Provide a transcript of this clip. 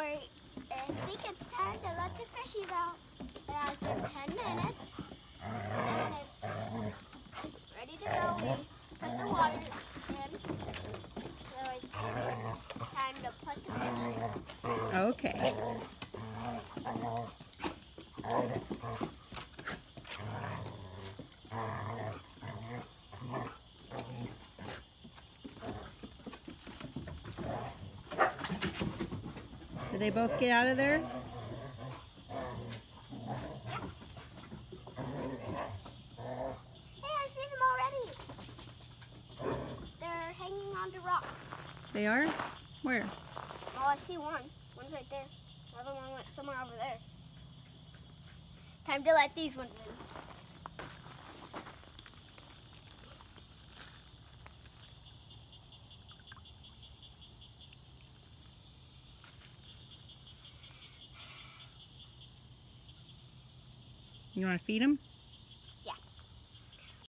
wait, I think it's time to let the fishies out. It has been 10 minutes, and it's ready to go. We put the water in, so it's time to put the fish in. Okay. Did they both get out of there? Hey, I see them already. They're hanging onto rocks. They are? Where? Oh, I see one. One's right there. The other one went somewhere over there. Time to let these ones in. You want to feed them?